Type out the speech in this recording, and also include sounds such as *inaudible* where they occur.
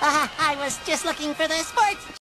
*laughs* I was just looking for the sports